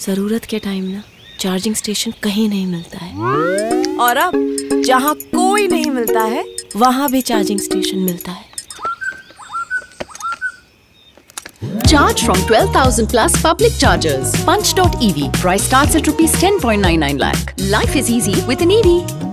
ज़रूरत के टाइम ना चार्जिंग स्टेशन कहीं नहीं मिलता है और अब जहाँ कोई नहीं मिलता है वहाँ भी चार्जिंग स्टेशन मिलता है Charge from 12,000 plus public chargers. Punch.ev. Price starts at rupees 10.99 lakh. Life is easy with an EV.